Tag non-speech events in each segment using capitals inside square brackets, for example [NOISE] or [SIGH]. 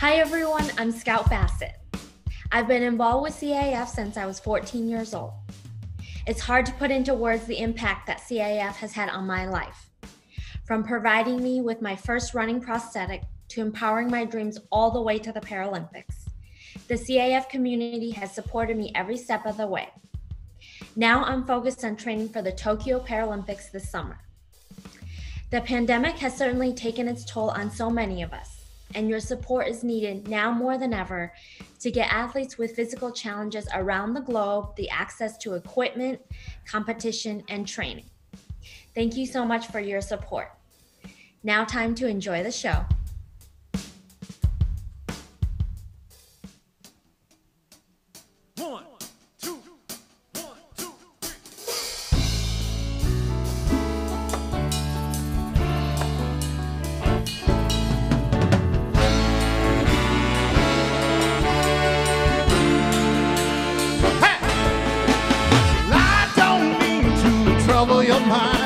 Hi everyone, I'm Scout Bassett. I've been involved with CAF since I was 14 years old. It's hard to put into words the impact that CAF has had on my life. From providing me with my first running prosthetic to empowering my dreams all the way to the Paralympics. The CAF community has supported me every step of the way. Now I'm focused on training for the Tokyo Paralympics this summer. The pandemic has certainly taken its toll on so many of us, and your support is needed now more than ever to get athletes with physical challenges around the globe the access to equipment, competition, and training. Thank you so much for your support. Now, time to enjoy the show. One, mind.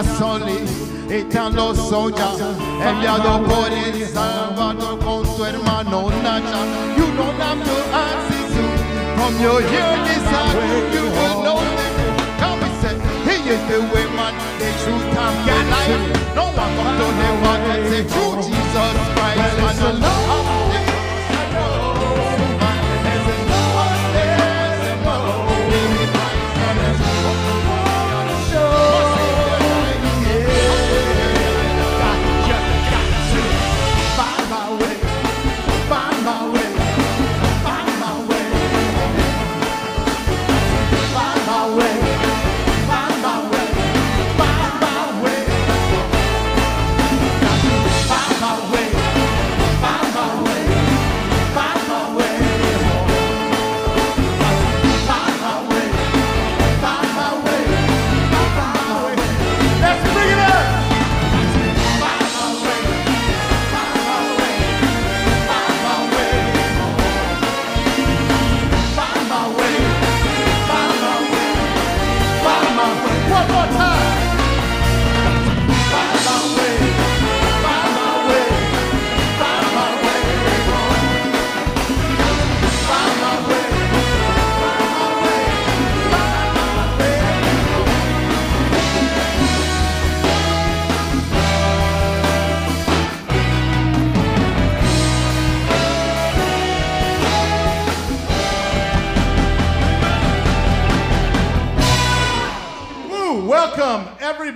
Está están los soldiers, enviado por el Salvador con su hermano Nacha. You don't have to ask from your hearing inside, you will know that. Come and say, he is the way man, the truth and the life. No one come to the one and say, true Jesus Christ, man,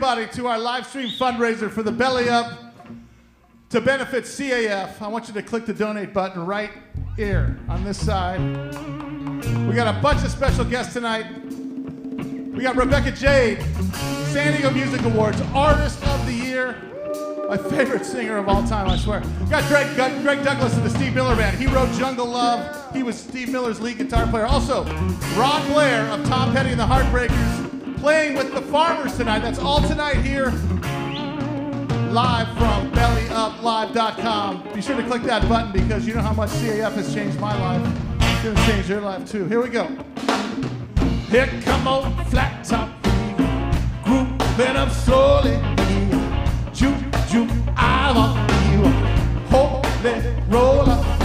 everybody to our live stream fundraiser for the Belly Up to benefit CAF. I want you to click the donate button right here on this side. We got a bunch of special guests tonight. We got Rebecca Jade, San Diego Music Awards, Artist of the Year, my favorite singer of all time, I swear. We got Greg, Greg Douglass of the Steve Miller Band. He wrote Jungle Love. He was Steve Miller's lead guitar player. Also, Ron Blair of Tom Petty and the Heartbreakers playing with the farmers tonight. That's all tonight here, live from BellyUpLive.com. Be sure to click that button because you know how much CAF has changed my life. It's gonna change your life too. Here we go. Here come old flat top, grooving up slowly. Juke, juke, I want you, holy roller.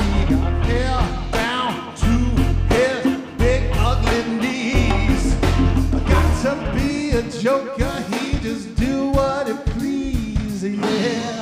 Joker, he just do what he please, yeah.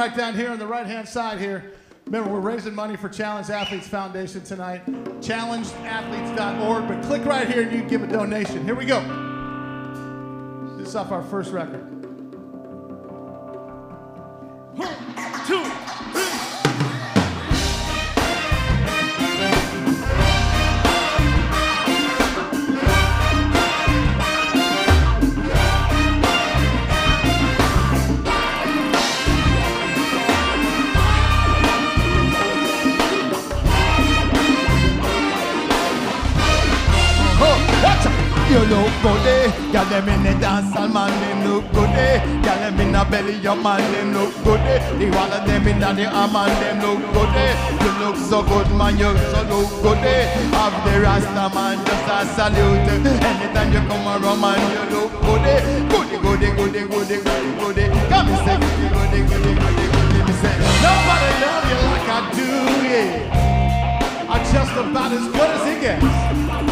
Right down here on the right hand side here. Remember, we're raising money for Challenged Athletes Foundation tonight. ChallengedAthletes.org. But click right here and you can give a donation. Here we go. This is off our first record. Them in the dance hall, man, them look good, eh? Girl, them in the belly, your man, them look good, eh? The one of them in the arm, man, them look good, eh? You look so good, man, you so look good, eh? Have the Rasta, man, just a salute. Anytime you come around, man, you look good, eh? Goody, goody, goody, goody, goody, goody. Come and say, goody, goody, goody, goody, goody. Me say, Nobody love you like I do, yeah. I'm just about as good as it gets.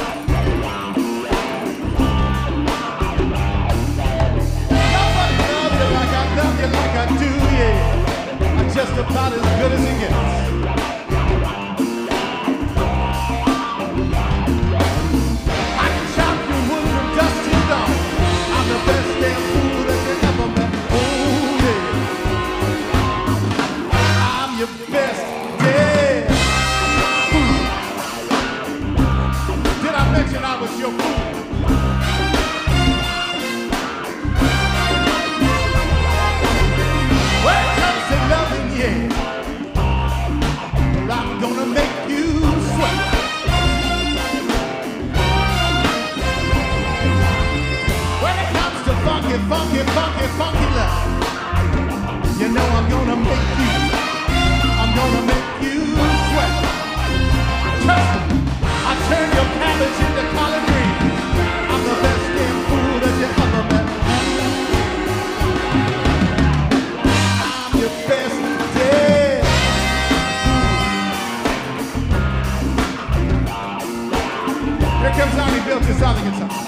Love you like I do, yeah. I'm just about as good as it gets. Your wood funky, funky, funky, funky love, you know I'm gonna make you, I'm gonna make you sweat. I turn your cabbage into collard greens. I'm the best damn fool that you ever met. I'm your best damn. Here comes Johnny Bill to on the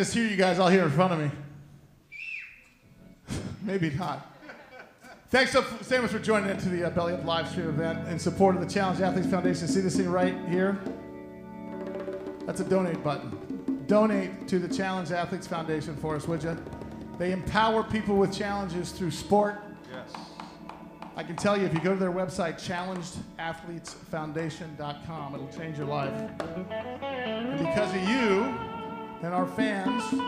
just hear you guys all here in front of me. [LAUGHS] Maybe not. Thanks so, so much for joining into the uh, Belly Up live stream event in support of the Challenged Athletes Foundation. See this thing right here? That's a donate button. Donate to the Challenged Athletes Foundation for us, would you? They empower people with challenges through sport. Yes. I can tell you, if you go to their website, challengedathletesfoundation.com, it'll change your life. And because of you, and our fans and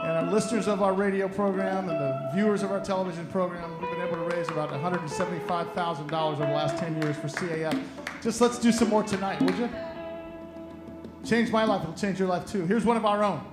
our listeners of our radio program and the viewers of our television program. We've been able to raise about $175,000 over the last 10 years for CAF. Just let's do some more tonight, would you? Change my life, it'll change your life too. Here's one of our own.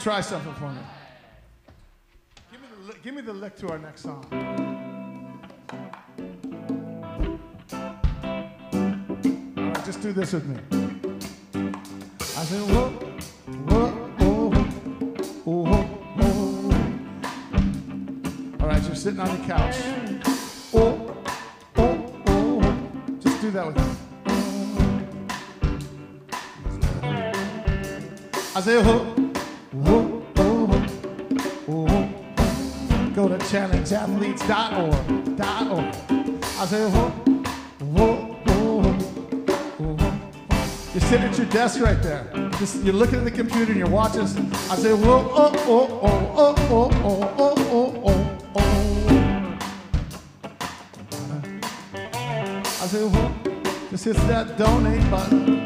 try something for me. Give me the, give me the lick to our next song. All right, just do this with me. I said, whoa, whoa, oh, oh, oh. All right, you're sitting on the couch. Oh, oh, oh. Just do that with me. I said, whoa. To challengeathletes.org. Dot org. I say, whoa, whoa, whoa, whoa. You're sitting at your desk right there. Just, you're looking at the computer and you're watching. I say, whoa, oh, oh, oh, oh, oh, oh, oh, oh, oh, oh. I say, whoa, just hit that donate button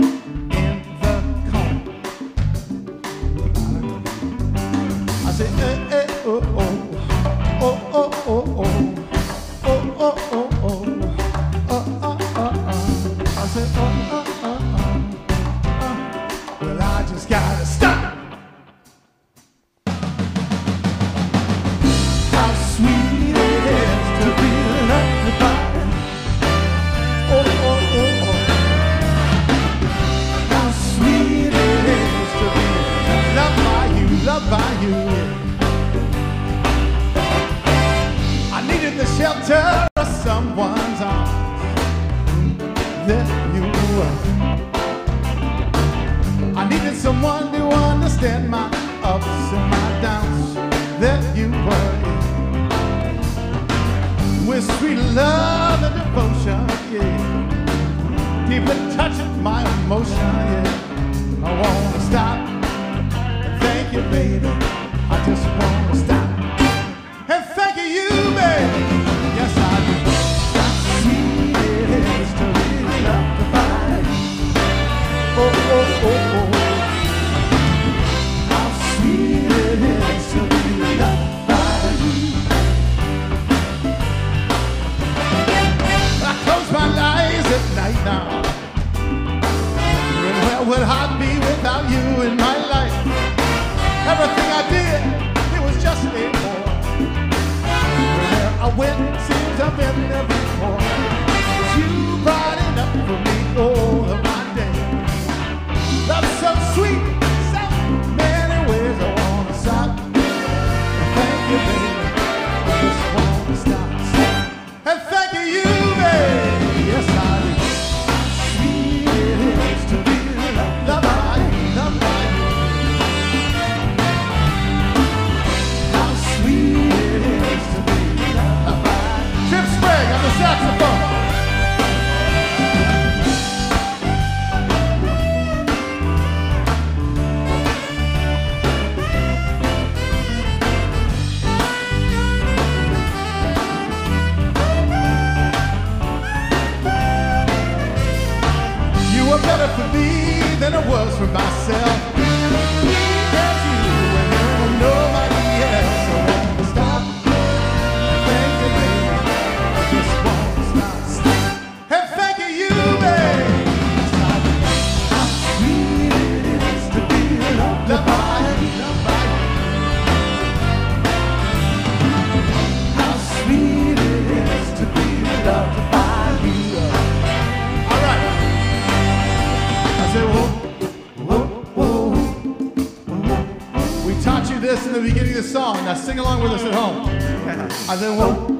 Now sing along with us at home. And then we'll.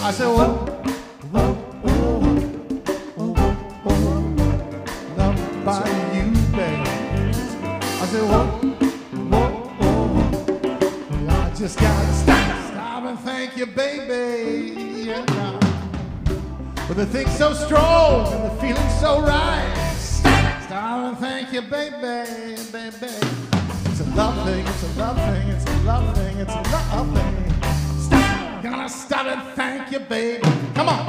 I said, well, loved by you, babe. I said, well, I just gotta stop, stop and thank you, baby. Yeah. But the thing's so strong and the feeling's so right. And thank you, baby, baby. It's a love thing, it's a love thing, it's a love thing, it's a love thing. Stop, gonna stop and thank you, baby. Come on.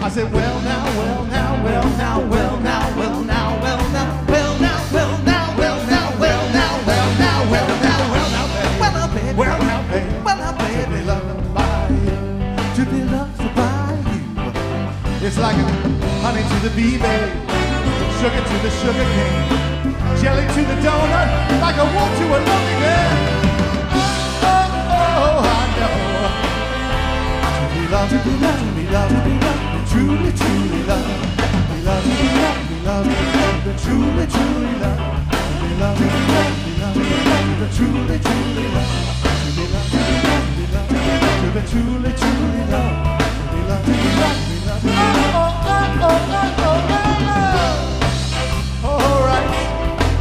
I said, well now, well now, well now, well now, well now, well now, well now, well now, well now, well now, well now, well now, well now. Well now, baby. Well now, baby. Well now, baby. Loved by you. To be loved by you. It's like honey to the bee, babe. Sugar to the sugar cane. jelly to the donut, like I want you a lovely man. Oh, oh, I know. To be loved, to be loved, to be loved, to be loved, truly, truly loved. To be loved, to be loved, to be loved, to be loved, truly, truly loved. To be loved, to be loved, to be loved, to be loved, truly, truly loved. To be loved, to be loved, to be loved, to be to truly, truly loved. To be loved, to be loved, to be loved. Oh, oh, oh, oh, oh, oh.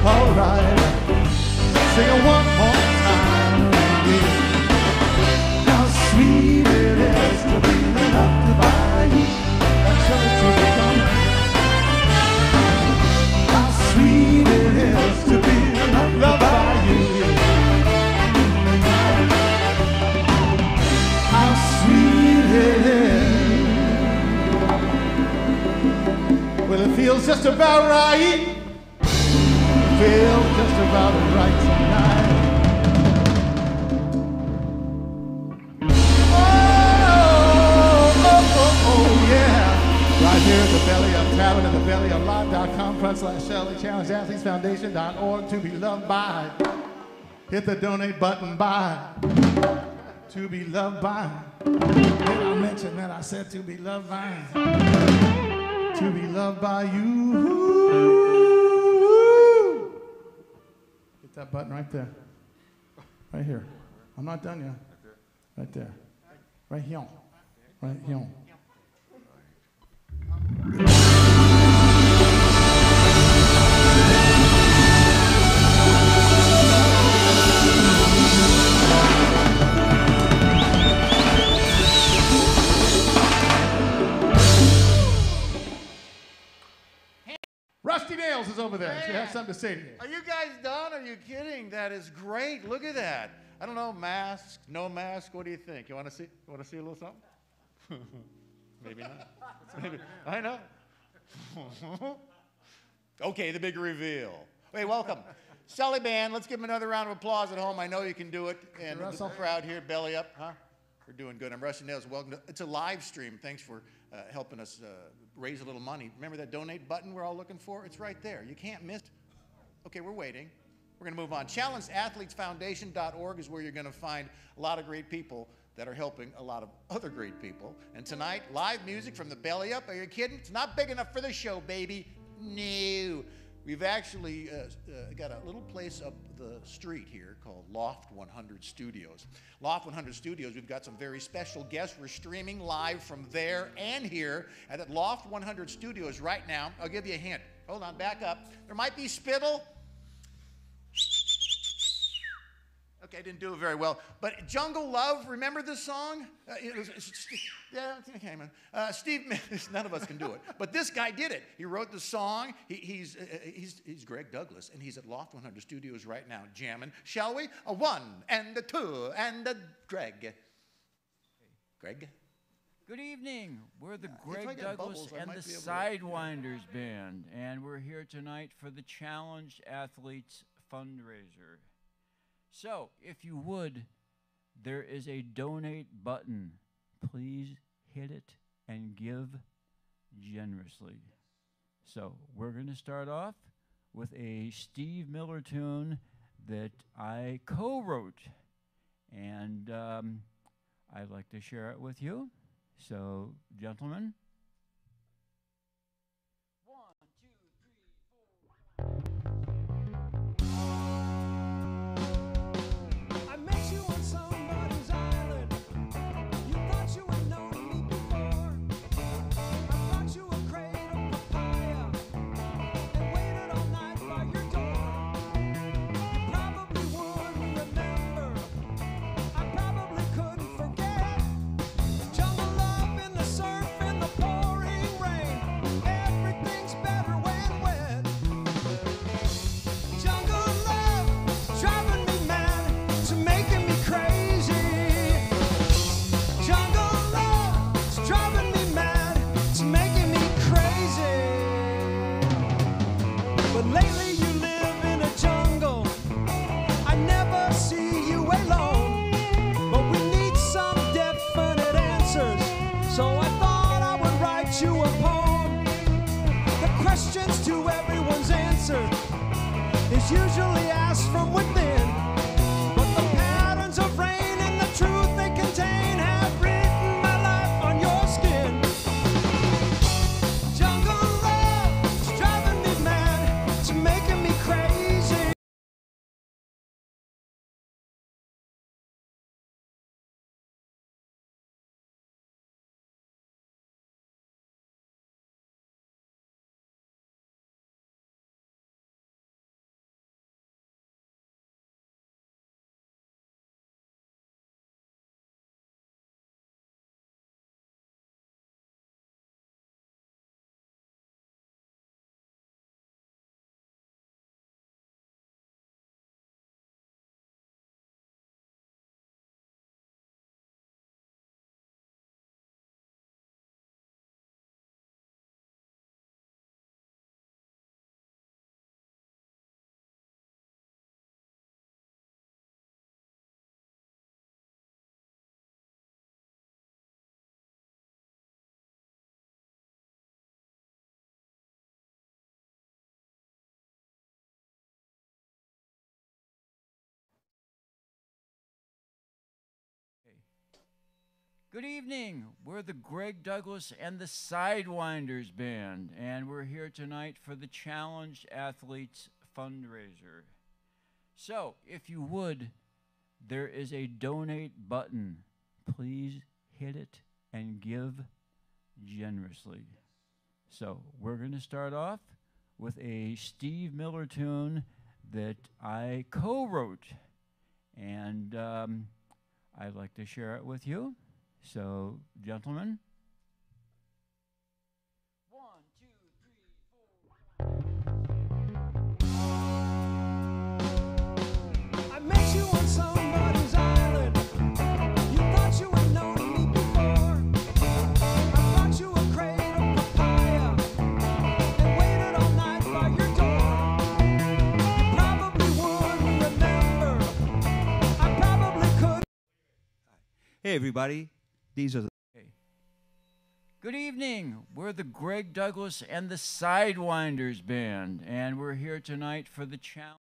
All right. Sing it one more time. How sweet it is to be loved by you. How sweet it is to be loved by you. How sweet it is. Well, it feels just about right. Feels just about right tonight. Oh, oh, oh, oh, yeah. Right here at the Belly Tavern at the Belly Live.com front slash Shelley Challenge Athletes Foundation.org to be loved by. Hit the donate button by. To be loved by. Did I mention that I said to be loved by? To be loved by you. That button right there. Right here. I'm not done yet. Right there. Right here. Right here. Rusty Nails is over there. She has something to say to you. Are you guys done? Are you kidding? That is great. Look at that. I don't know, mask, no mask. What do you think? You want to see? You want to see a little something? [LAUGHS] Maybe not. [LAUGHS] Maybe. I know. [LAUGHS] okay, the big reveal. Hey, welcome. Sully Band, let's give him another round of applause at home. I know you can do it. And the crowd here, belly up, huh? We're doing good. I'm Rusty Nails. Welcome to, it's a live stream. Thanks for uh, helping us uh, raise a little money. Remember that donate button we're all looking for? It's right there. You can't miss. Okay, we're waiting. We're going to move on. ChallengeAthletesFoundation.org is where you're going to find a lot of great people that are helping a lot of other great people. And tonight, live music from the belly up. Are you kidding? It's not big enough for the show, baby. No. We've actually uh, uh, got a little place up the street here called Loft 100 Studios. Loft 100 Studios, we've got some very special guests. We're streaming live from there and here at Loft 100 Studios right now. I'll give you a hint. Hold on, back up. There might be spittle. Okay, I didn't do it very well. But Jungle Love, remember this song? Uh, it was, yeah, okay, man. Uh, Steve, [LAUGHS] none of us can do it. But this guy did it. He wrote the song. He, he's, uh, he's, he's Greg Douglass, and he's at Loft 100 Studios right now jamming. Shall we? A one and a two and a Greg. Greg? Good evening. We're the Greg Douglass bubbles, and the able to- Sidewinders Band, and we're here tonight for the Challenged Athletes fundraiser. So, if you would, there is a donate button. Please hit it and give generously. So, we're going to start off with a Steve Miller tune that I co wrote. And um, I'd like to share it with you. So, gentlemen. A questions to everyone's answered. is usually asked from within. Good evening. We're the Greg Douglass and the Sidewinders Band, and we're here tonight for the Challenged Athletes fundraiser. So, if you would, there is a donate button. Please hit it and give generously. So, we're going to start off with a Steve Miller tune that I co wrote, and um, I'd like to share it with you. So, gentlemen. One, two, three, I met you on somebody's island. You thought you had known me before. I brought you a crate of papaya and waited all night by your door. You probably wouldn't remember. I probably could. Hey, everybody. These are the. Good evening. We're the Greg Douglass and the Sidewinders Band, and we're here tonight for the challenge.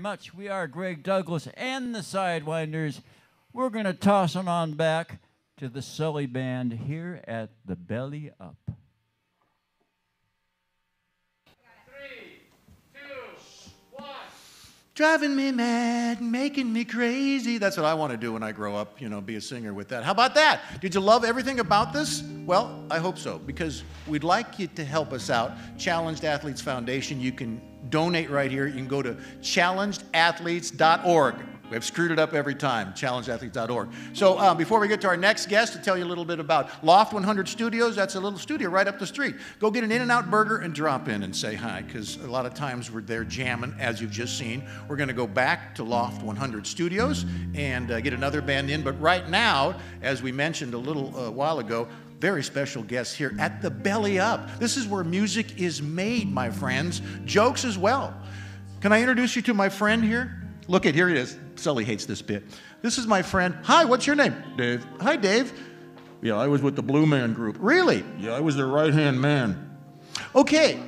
Much. We are Greg Douglass and the Sidewinders. We're going to toss it on back to the Sully Band here at the Belly Up. Driving me mad, making me crazy. That's what I want to do when I grow up, you know, be a singer with that. How about that? Did you love everything about this? Well, I hope so, because we'd like you to help us out. Challenged Athletes Foundation, you can donate right here. You can go to challengedathletes.org. We've screwed it up every time, challengedathletes.org. So um, before we get to our next guest, to tell you a little bit about Loft 100 Studios, that's a little studio right up the street. Go get an In-N-Out burger and drop in and say hi, because a lot of times we're there jamming, as you've just seen. We're going to go back to Loft 100 Studios and uh, get another band in. But right now, as we mentioned a little uh, while ago, very special guests here at the Belly Up. This is where music is made, my friends. Jokes as well. Can I introduce you to my friend here? Look at here it is. Sully hates this bit. This is my friend. Hi, what's your name? Dave. Hi, Dave. Yeah, I was with the Blue Man Group. Really? Yeah, I was their right hand man. Okay.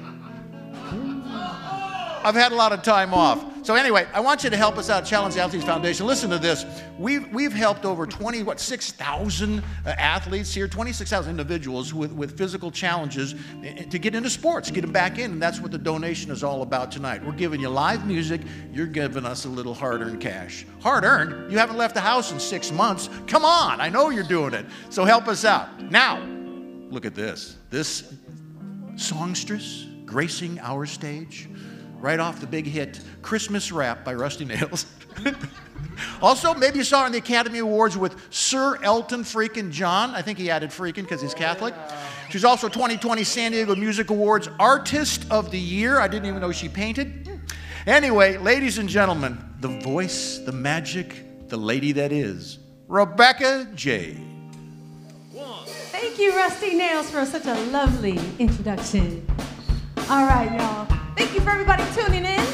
I've had a lot of time off. So anyway, I want you to help us out, Challenged Athletes Foundation. Listen to this. We've, we've helped over 20, what, 6,000 uh, athletes here, 26,000 individuals with, with physical challenges eh, to get into sports, get them back in. And that's what the donation is all about tonight. We're giving you live music. You're giving us a little hard-earned cash. Hard-earned? You haven't left the house in six months. Come on, I know you're doing it. So help us out. Now, look at this. This songstress gracing our stage right off the big hit Christmas Rap by Rusty Nails. [LAUGHS] also, maybe you saw in the Academy Awards with Sir Elton freaking John. I think he added freaking because he's Catholic. She's also 2020 San Diego Music Awards Artist of the Year. I didn't even know she painted. Anyway, ladies and gentlemen, the voice, the magic, the lady that is, Rebecca Jade. Thank you, Rusty Nails, for such a lovely introduction. All right, y'all. Thank you for everybody tuning in.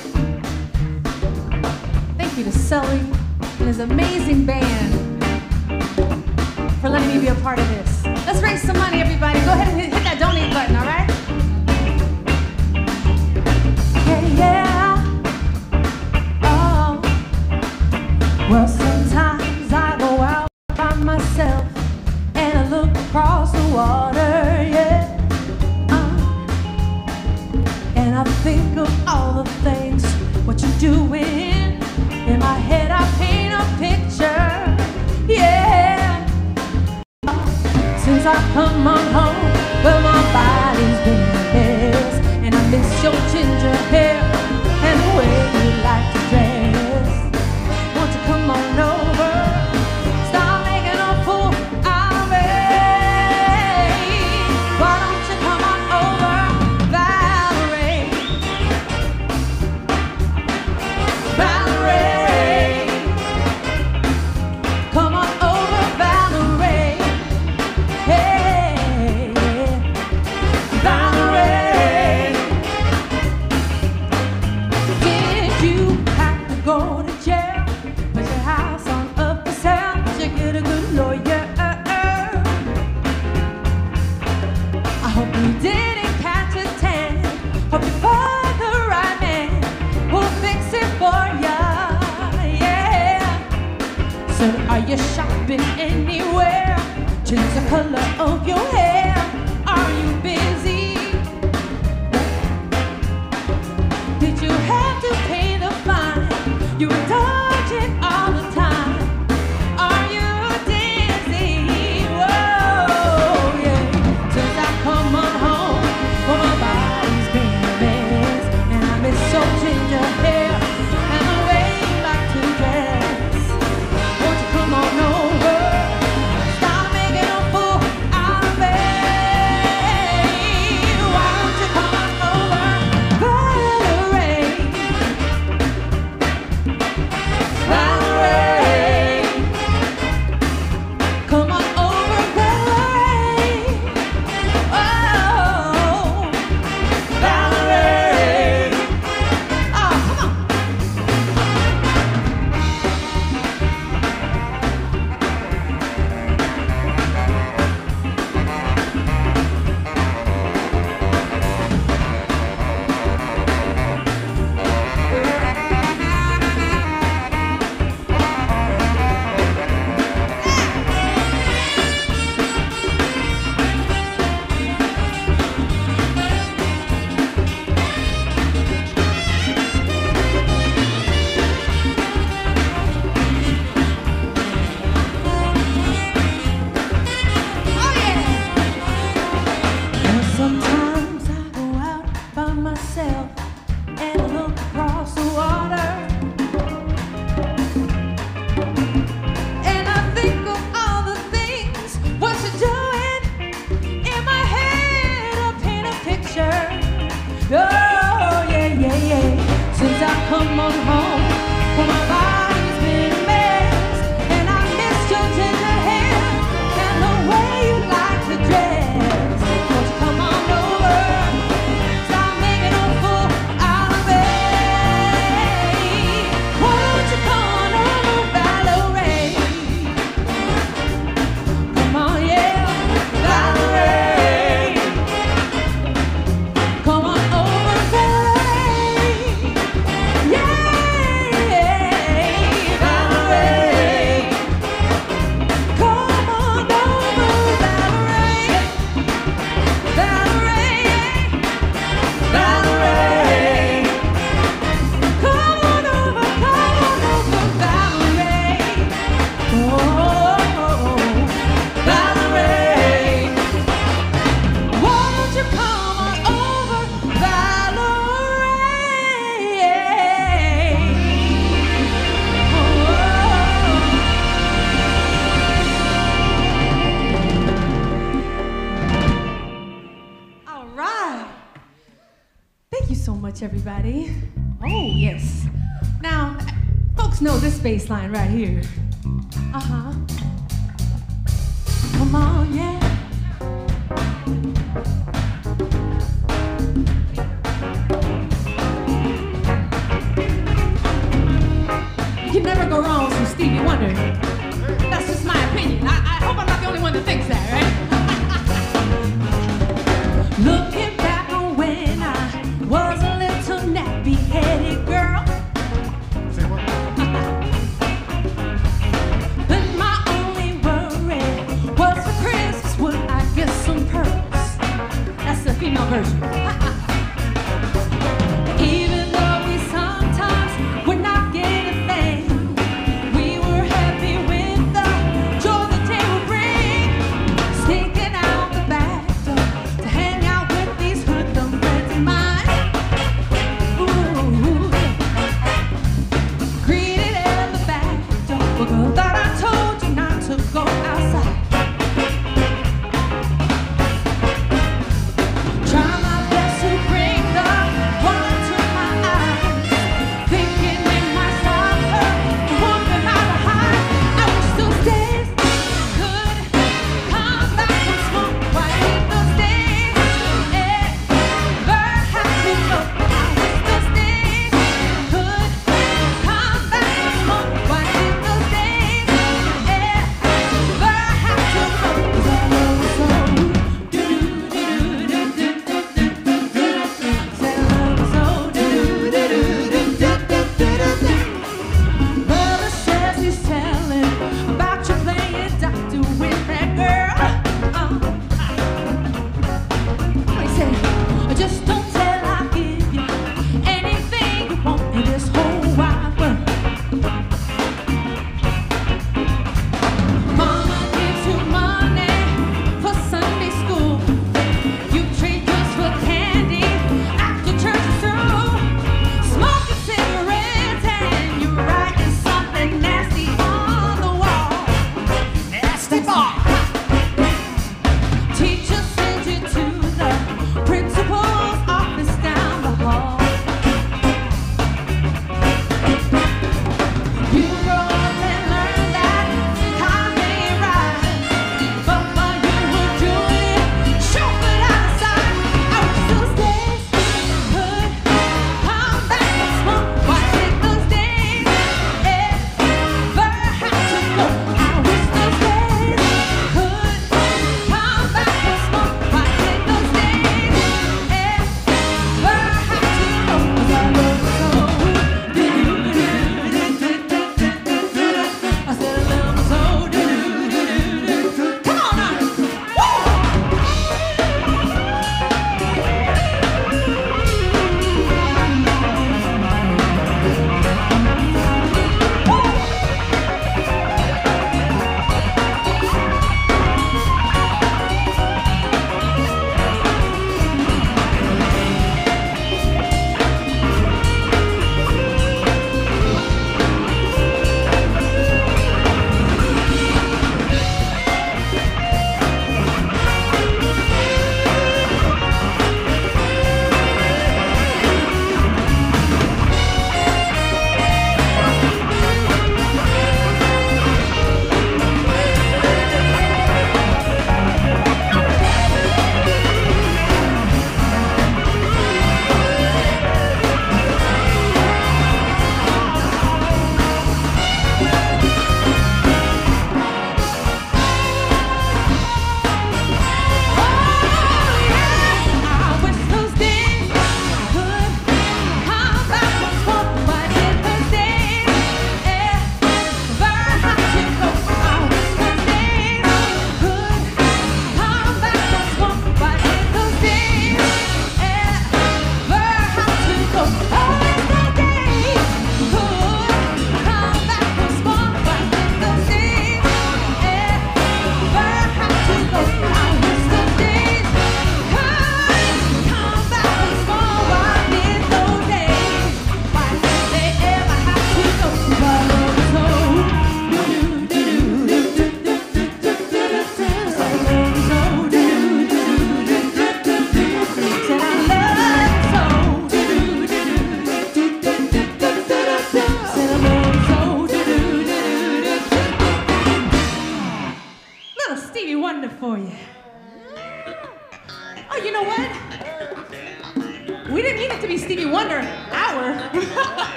Thank you to Sully and his amazing band for letting me be a part of this. Let's raise some money, everybody. Go ahead and hit, hit that donate button, all right? Yeah, yeah. Oh. Well, sometimes I go out by myself and I look across the water, I think of all the things what you're doing. In my head, I paint a picture, yeah. Since I've come on home, well, my body's been a mess, and I miss your ginger hair Change the color of your hair. Line right here.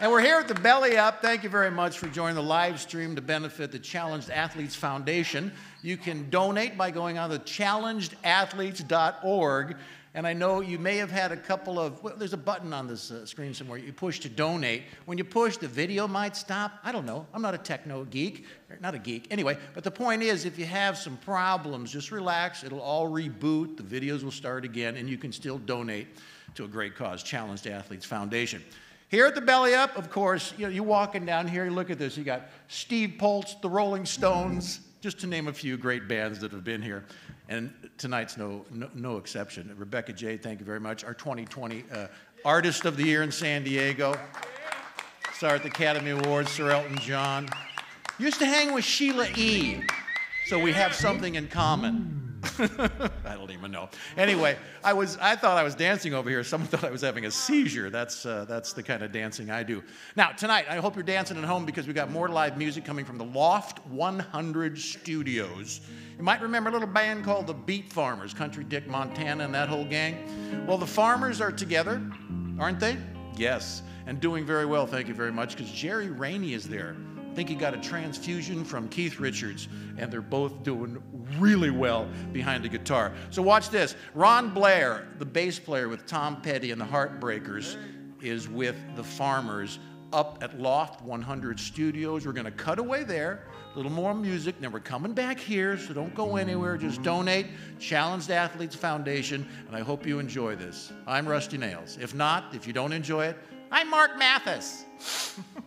And we're here at the Belly Up. Thank you very much for joining the live stream to benefit the Challenged Athletes Foundation. You can donate by going on the challengedathletes.org And I know you may have had a couple of, well, there's a button on this uh, screen somewhere you push to donate. When you push, the video might stop. I don't know. I'm not a techno geek, not a geek. Anyway, but the point is, if you have some problems, just relax. It'll all reboot. The videos will start again, and you can still donate to a great cause, Challenged Athletes Foundation. Here at the Belly Up, of course, you know, you're walking down here, look at this. You got Steve Poltz, the Rolling Stones, just to name a few great bands that have been here. And tonight's no, no, no exception. Rebecca Jade., thank you very much. Our 2020 uh, Artist of the Year in San Diego. Star at the Academy Awards, Sir Elton John. Used to hang with Sheila E., so we have something in common. [LAUGHS] I don't even know. Anyway, I was I thought I was dancing over here. Someone [LAUGHS] thought I was having a seizure. That's uh, that's the kind of dancing I do. Now tonight, I hope you're dancing at home because we got more live music coming from the Loft 100 Studios. You might remember a little band called the Beat Farmers, Country Dick Montana and that whole gang. Well, the Farmers are together, aren't they? Yes, and doing very well. Thank you very much because Jerry Raney is there. I think he got a transfusion from Keith Richards, and they're both doing really well behind the guitar. So watch this. Ron Blair, the bass player with Tom Petty and the Heartbreakers, is with the Farmers up at Loft 100 Studios. We're going to cut away there, a little more music, then we're coming back here, so don't go anywhere. Just donate. Challenged Athletes Foundation, and I hope you enjoy this. I'm Rusty Nails. If not, if you don't enjoy it, I'm Mark Mathis. [LAUGHS]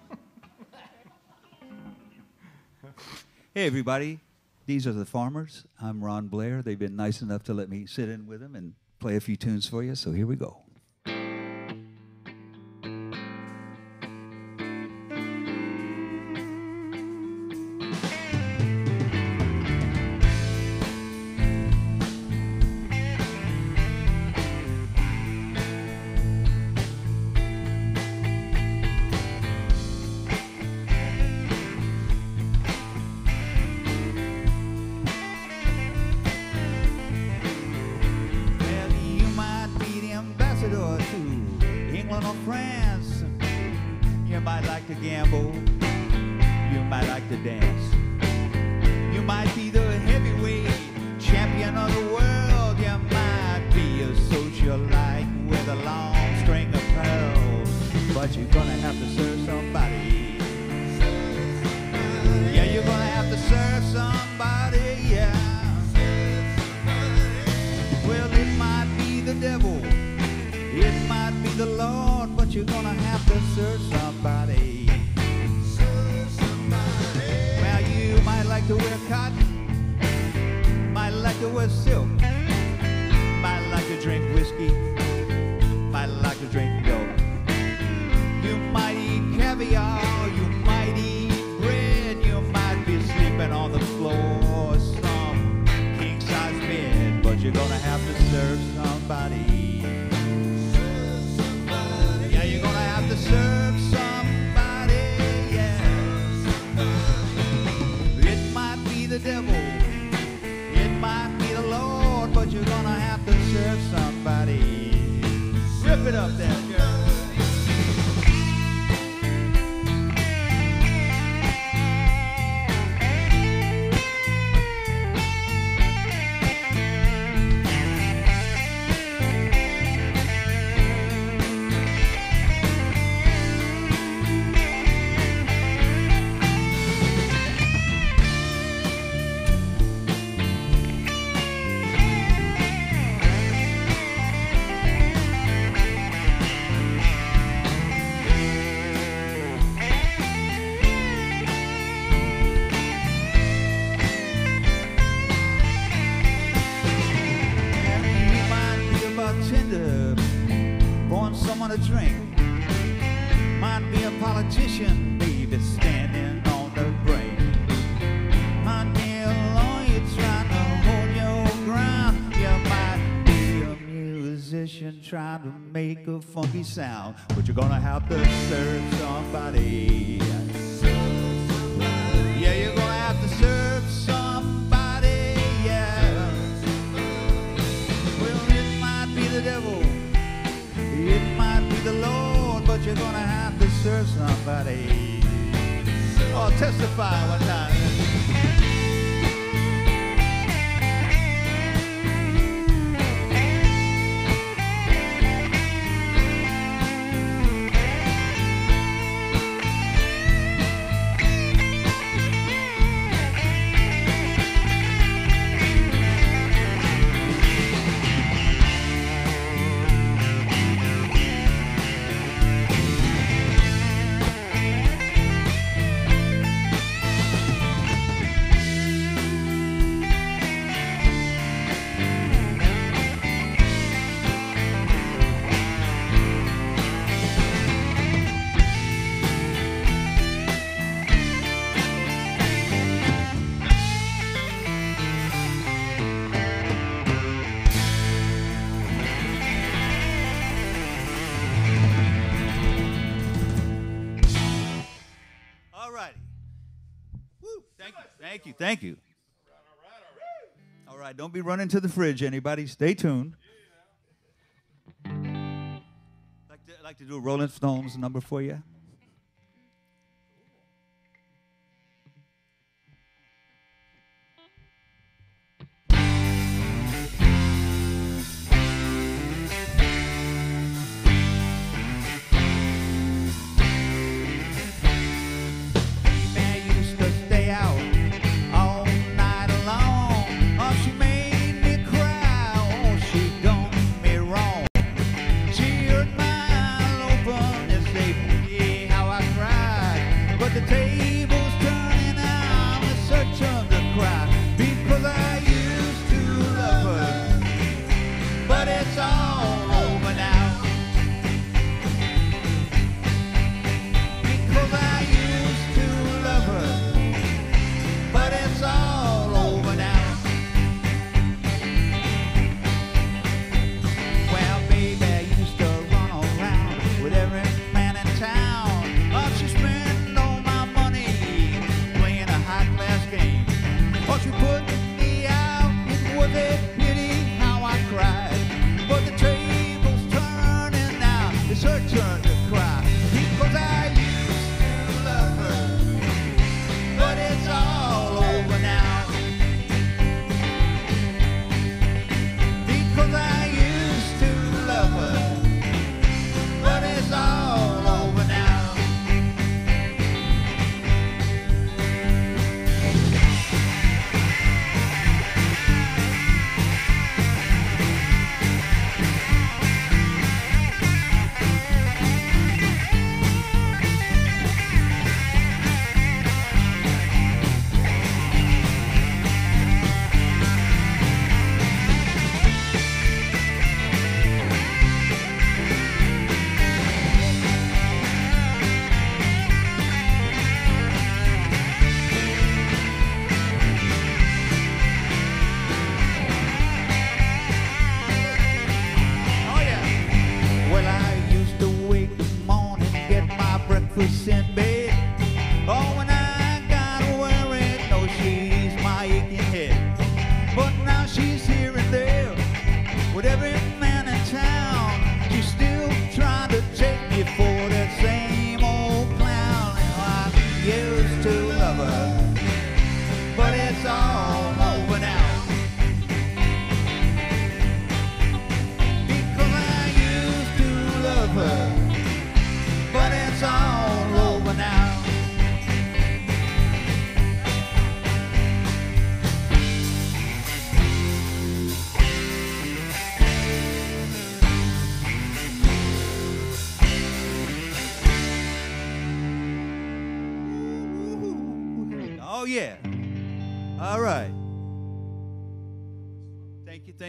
Hey, everybody. These are the Farmers. I'm Ron Blair. They've been nice enough to let me sit in with them and play a few tunes for you, so here we go. Gamble. Trying to make a funky sound, but you're gonna have to serve somebody. Thank you. All right, don't be running to the fridge, anybody. Stay tuned. To, like to do a Rolling Stones number for you.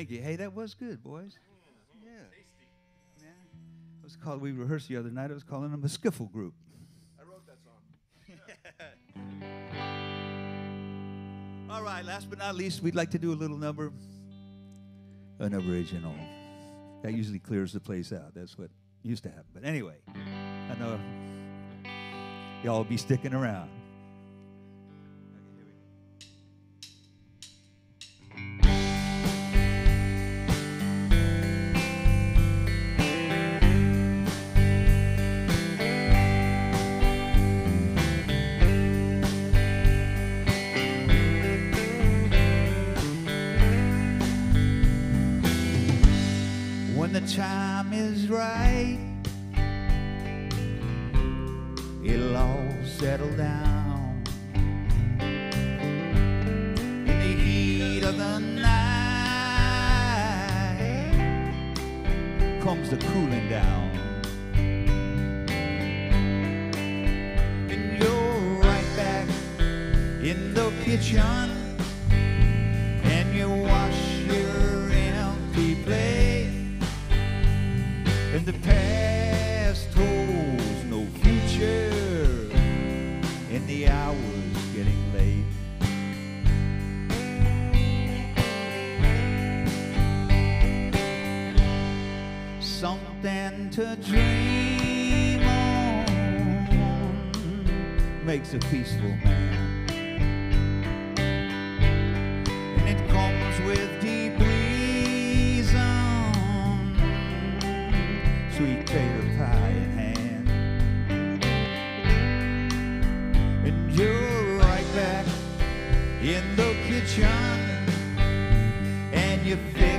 Thank you. Hey, that was good, boys. Yeah. Yeah. It was called, we rehearsed the other night, it was calling them a skiffle group. I wrote that song. [LAUGHS] All right, last but not least, we'd like to do a little number, an original. That usually clears the place out. That's what used to happen. But anyway, I know y'all will be sticking around. The time is right, it'll all settle down. In the heat of the night comes the cooling down. And you're right back in the kitchen the past holds no future and the hours getting late. Something to dream on makes a peaceful man kitchen and you fix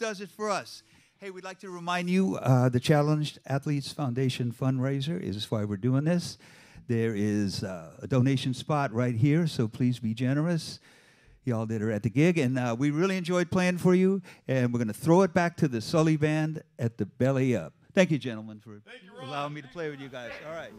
does it for us. Hey, we'd like to remind you uh, the Challenged Athletes Foundation fundraiser is why we're doing this. There is uh, a donation spot right here, so please be generous. Y'all that are at the gig, and uh, we really enjoyed playing for you. And we're going to throw it back to the Sully Band at the Belly Up. Thank you, gentlemen, for allowing me to play with you guys. All right.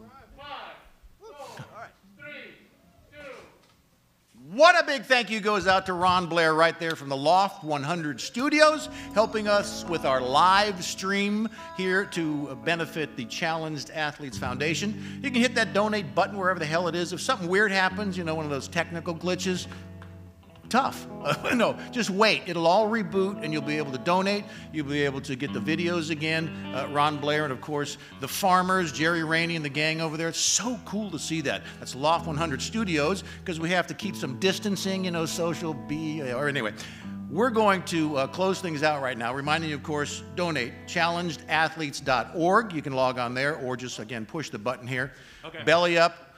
What a big thank you goes out to Ron Blair right there from the Loft 100 Studios, helping us with our live stream here to benefit the Challenged Athletes Foundation. You can hit that donate button wherever the hell it is. If something weird happens, you know, one of those technical glitches, tough. [LAUGHS] no, just wait. It'll all reboot and you'll be able to donate. You'll be able to get the videos again. Uh, Ron Blair and, of course, the farmers, Jerry Raney and the gang over there. It's so cool to see that. That's Loft 100 Studios because we have to keep some distancing, you know, social B. Or anyway. We're going to uh, close things out right now, reminding you, of course, donate. ChallengedAthletes.org. You can log on there or just, again, push the button here. Okay. Belly up.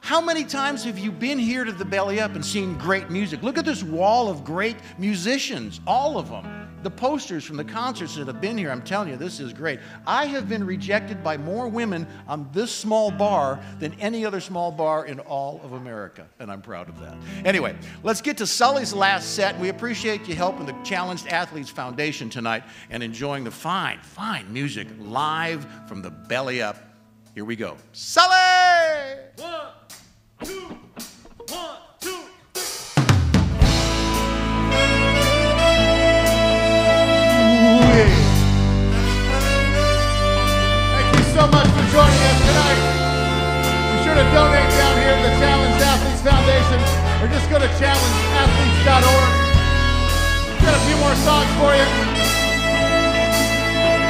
How many times have you been here to the Belly Up and seen great music? Look at this wall of great musicians, all of them. The posters from the concerts that have been here, I'm telling you, this is great. I have been rejected by more women on this small bar than any other small bar in all of America, and I'm proud of that. Anyway, let's get to Sully's last set. We appreciate you helping the Challenged Athletes Foundation tonight and enjoying the fine, fine music live from the Belly Up. Here we go. Sully! One, two, one, two. Thank you so much for joining us tonight. Be sure to donate down here to the Challenged Athletes Foundation or just go to challengedathletes.org. We've got a few more songs for you.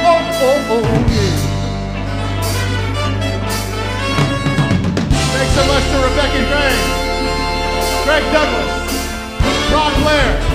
Oh, oh, oh, yeah. So much to Rebecca Gray, Greg Douglass, Ron Blair,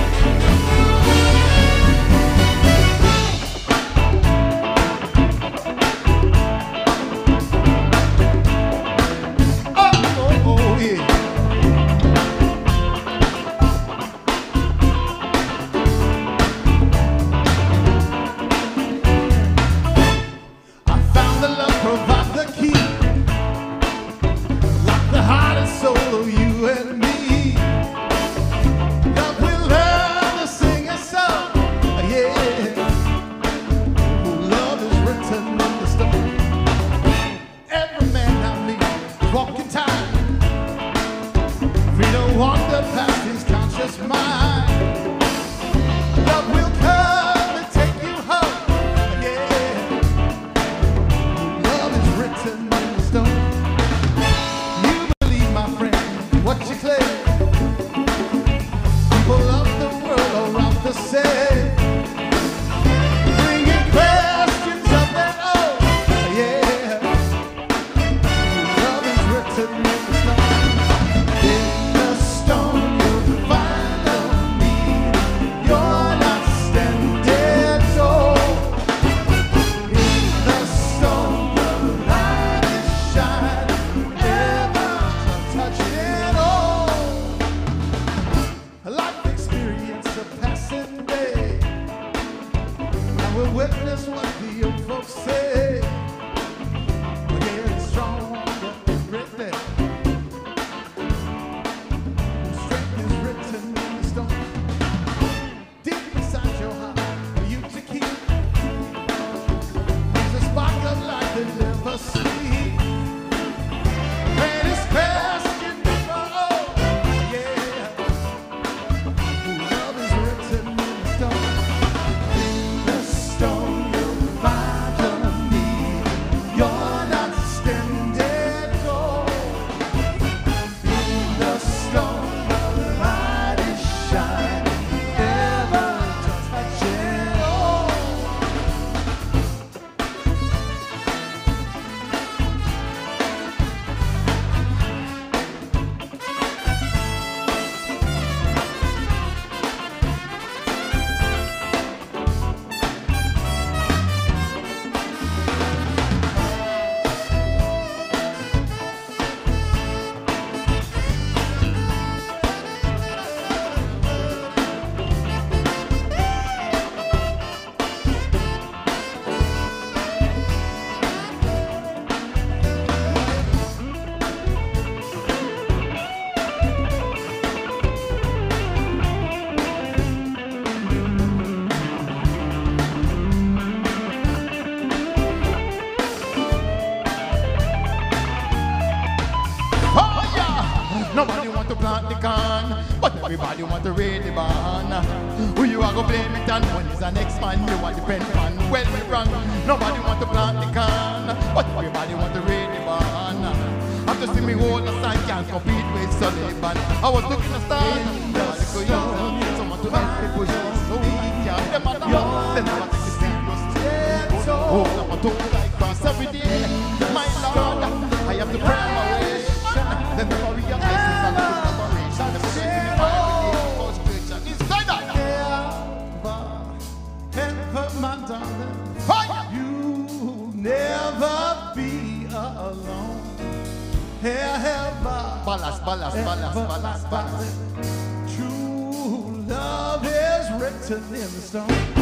to raid the barn. Who you are gonna blame it on? When is the next man you want to depend on? Well, we wrong. Nobody want to plant the corn, but everybody want to raid the barn. I'm just in me whole the sun can't compete with Sullivan. I was looking at stars, nobody could use someone to help me push me so I can't. Them are the ones, then I take the serious. Oh, I'm a total like cross every day. Ballast, ballast. Eh, True love is written in the stone.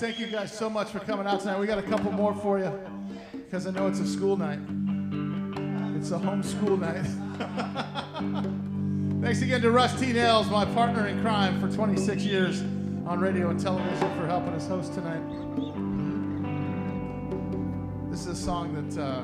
Thank you guys so much for coming out tonight. We got a couple more for you because I know it's a school night. It's a home school night. [LAUGHS] Thanks again to Rusty Nails, my partner in crime for 26 years on radio and television, for helping us host tonight. This is a song that uh,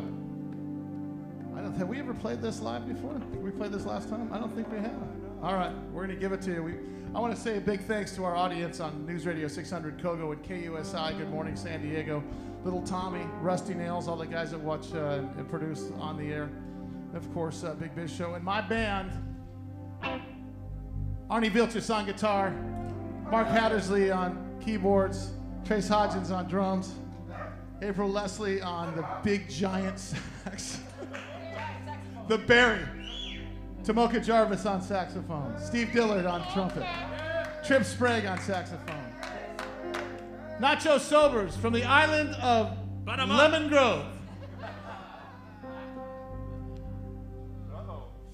I don't. Have we ever played this live before? Did we played this last time? I don't think we have. All right, we're going to give it to you. We, I want to say a big thanks to our audience on News Radio 600 Kogo and KUSI. Good morning, San Diego. Little Tommy, Rusty Nails, all the guys that watch uh, and produce on the air. Of course, uh, Big Biz Show. And my band, Arnie Vilchis on guitar, Mark Hattersley on keyboards, Trace Hodgins on drums, April Leslie on the big giant sax. [LAUGHS] the Barry. Tamoka Jarvis on saxophone. Steve Dillard on trumpet. Trip Sprague on saxophone. Nacho Sobers from the island of Lemon Grove.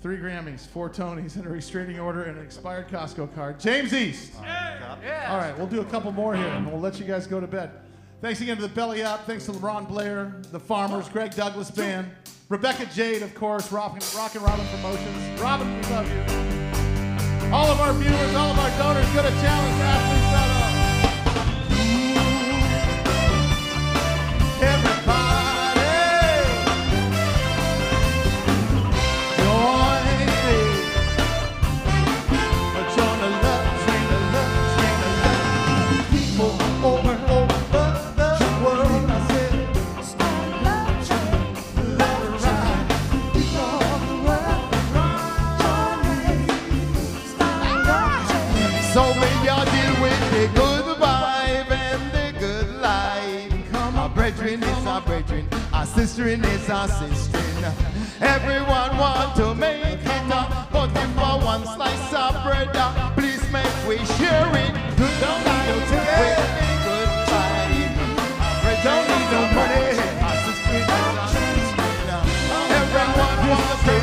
Three Grammys, four Tonys, and a restraining order and an expired Costco card. James East. All right, we'll do a couple more here and we'll let you guys go to bed. Thanks again to the Belly Up. Thanks to LeBron Blair, the Farmers, Greg Douglass Band, Rebecca Jade, of course, Rock and, Rock and Robin Promotions. Robin, we love you. All of our viewers, all of our donors, go to challenge So sister is our sister. Everyone want to make it up, but if I one slice of bread, please make we share it. Good life with the good vibe. Don't need no money. Sister is. Everyone wants to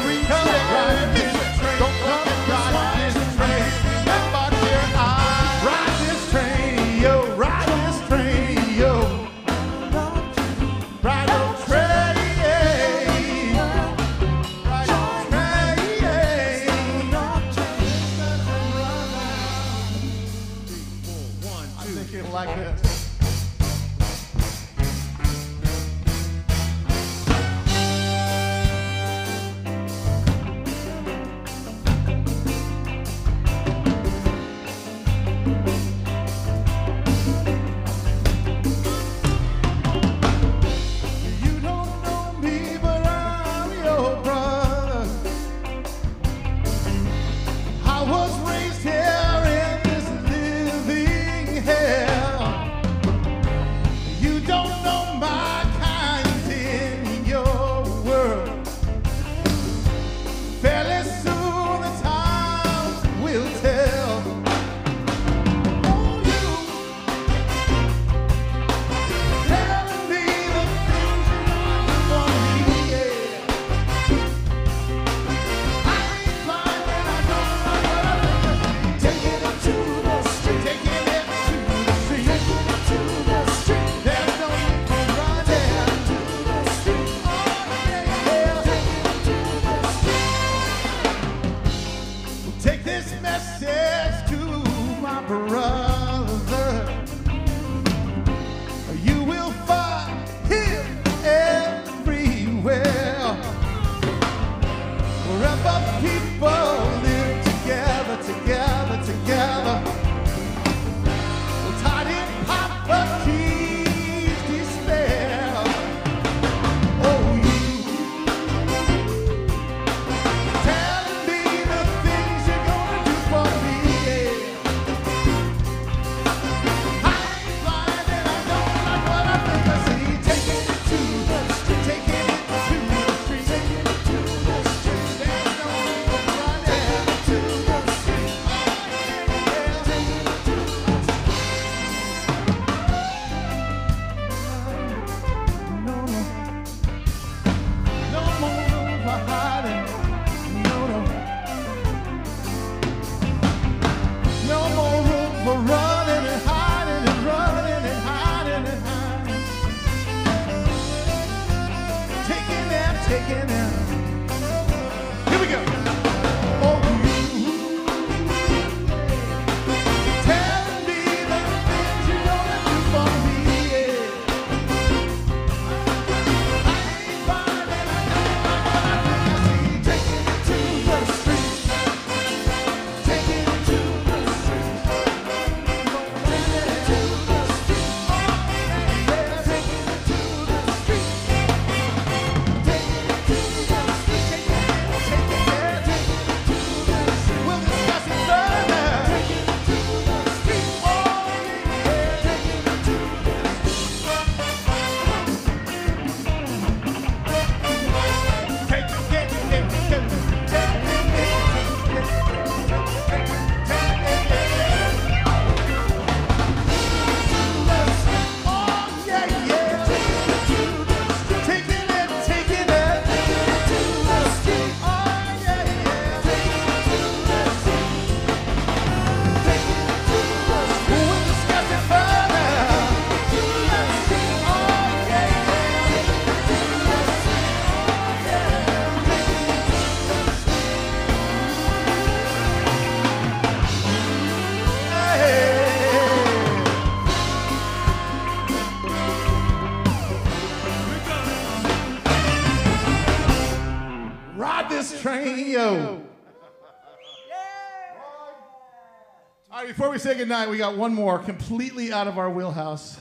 before we got one more completely out of our wheelhouse.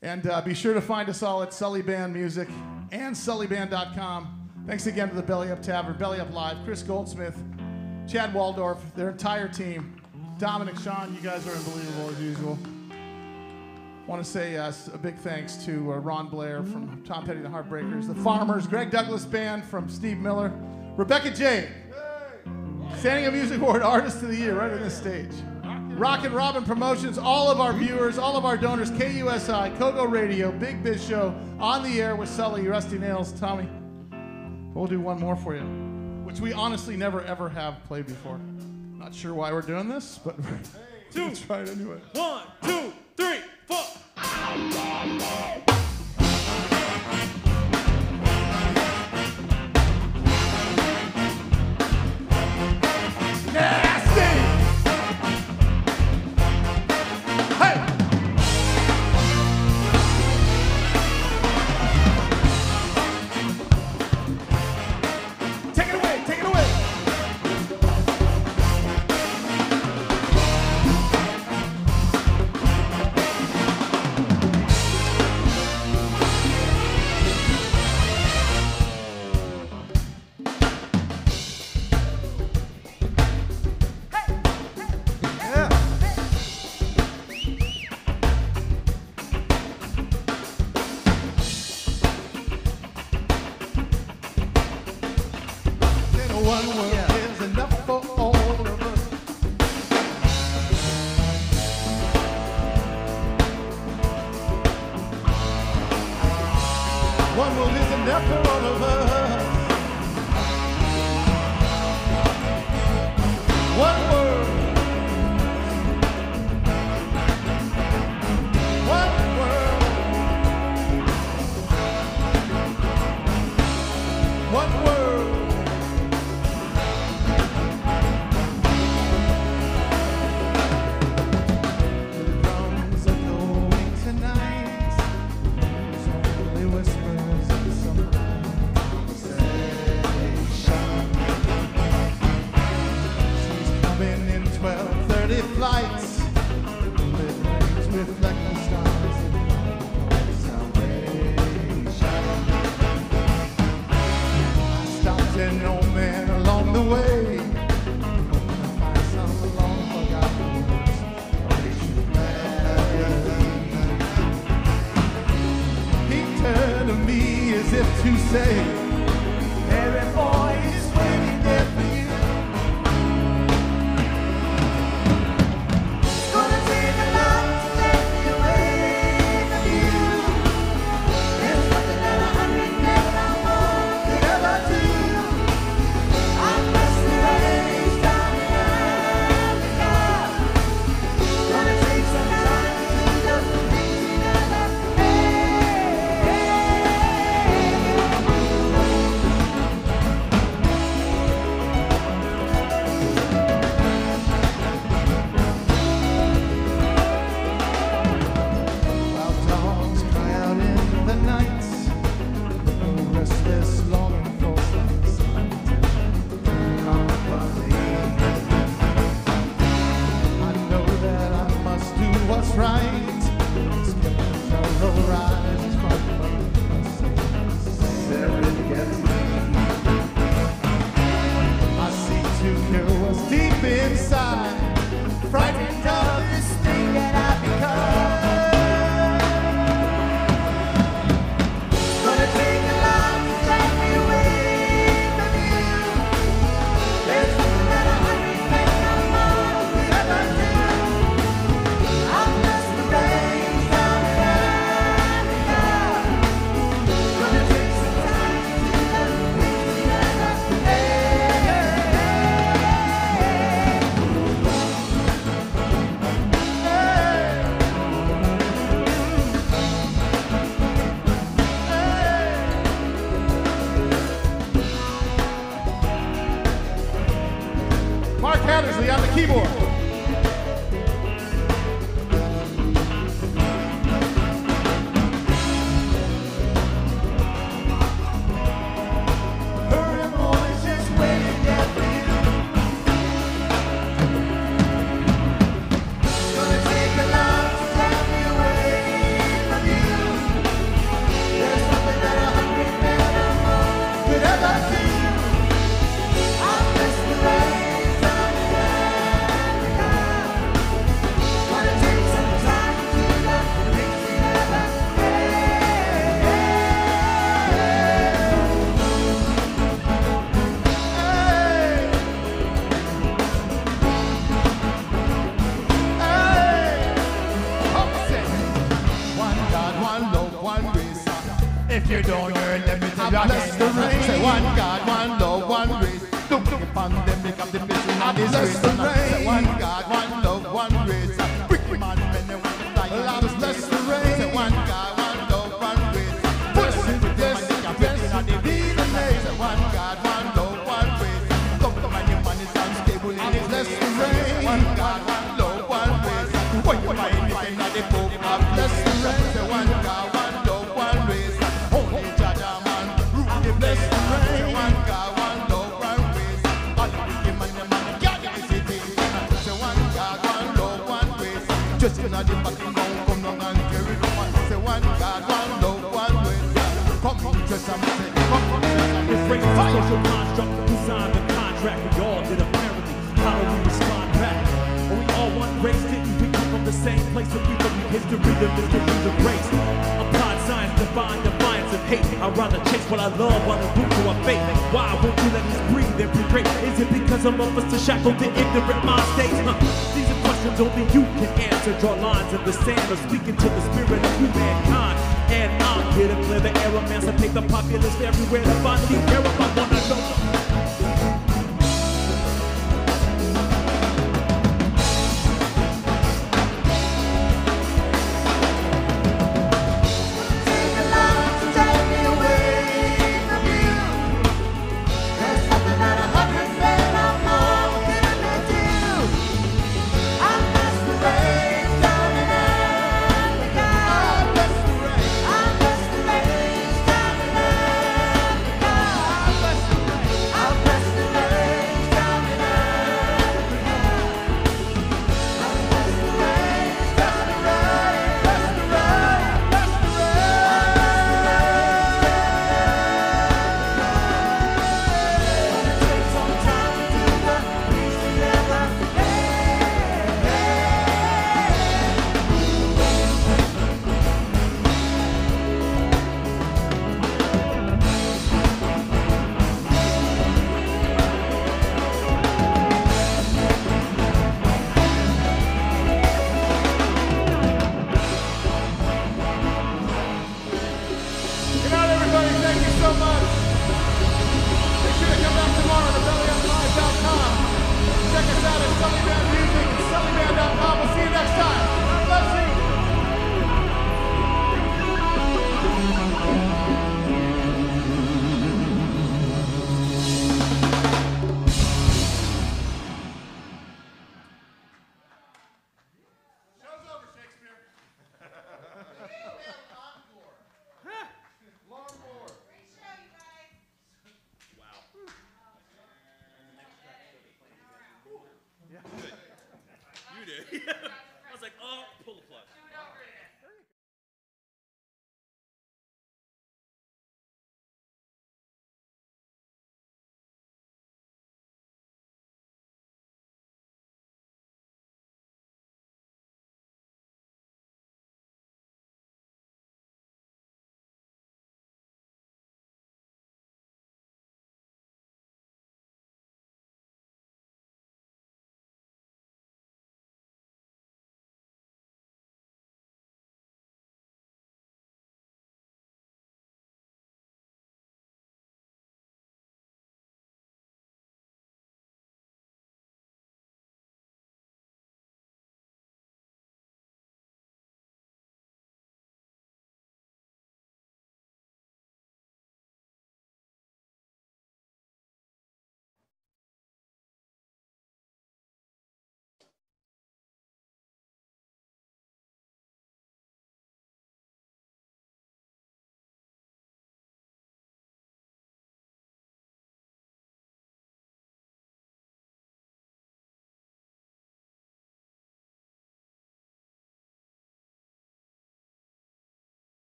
And uh, be sure to find us all at Sully Band Music and sullyband.com. Thanks again to the Belly Up Tavern, Belly Up Live, Chris Goldsmith, Chad Waldorf, their entire team. Dominic, Sean, you guys are unbelievable as usual. Want to say uh, a big thanks to uh, Ron Blair from Tom Petty and the Heartbreakers, the Farmers, Greg Douglass Band from Steve Miller, Rebecca Jade San Diego Music Award [LAUGHS] Artist of the Year right on this stage. Rock and Robin Promotions, all of our viewers, all of our donors, KUSI, Kogo Radio, Big Biz Show, on the air with Sully, Rusty Nails, Tommy. We'll do one more for you, which we honestly never ever have played before. Not sure why we're doing this, but [LAUGHS] we're gonna try it anyway. One, two, three, four. Nasty!